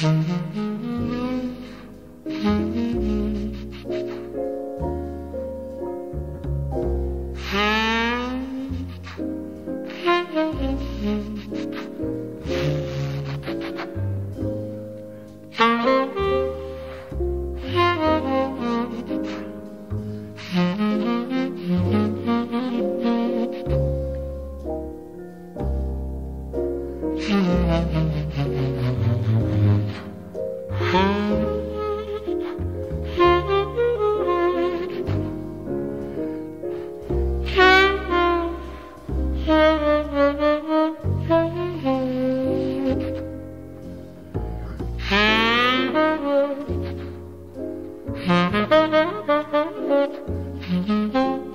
Mm-hmm. Mm-hmm.